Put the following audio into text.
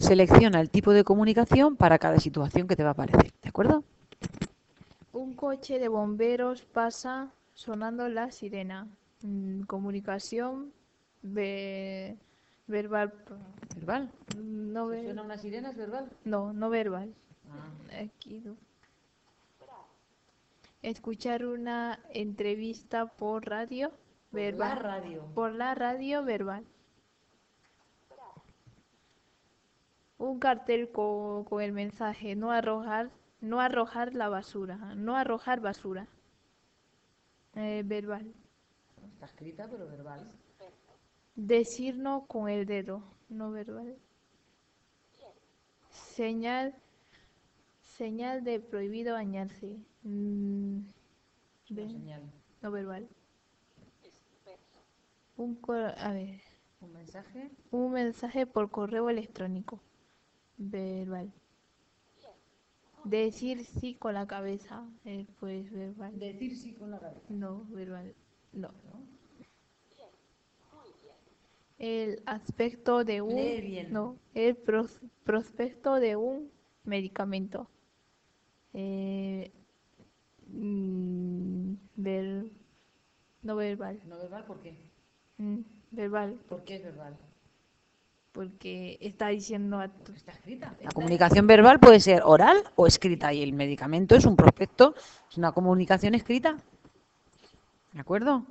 selecciona el tipo de comunicación para cada situación que te va a aparecer, ¿de acuerdo? Un coche de bomberos pasa sonando la sirena. Mm, comunicación ve- verbal. ¿Verbal? No, ve- una sirena, es verbal? no, no verbal. Ah. Aquí no. Escuchar una entrevista por radio verbal. radio. Por la radio verbal. Un cartel co- con, el mensaje no arrojar, no arrojar la basura, no arrojar basura. Eh, verbal. Está escrita, pero verbal. Decir no con el dedo, no verbal. Señal, señal de prohibido bañarse. Mm, no verbal. Un co- a ver, Un mensaje. un mensaje por correo electrónico. Verbal. Decir sí con la cabeza. eh, pues verbal. Decir sí con la cabeza. No, verbal. No. El aspecto de un. Lee bien. No, el pros- prospecto de un medicamento. Eh, mm, ver- no verbal. ¿No verbal por qué? Mm, verbal, ¿Por qué es verbal? Porque está diciendo a tu- Está escrita. La comunicación verbal puede ser oral o escrita y el medicamento es un prospecto, es una comunicación escrita. ¿De acuerdo?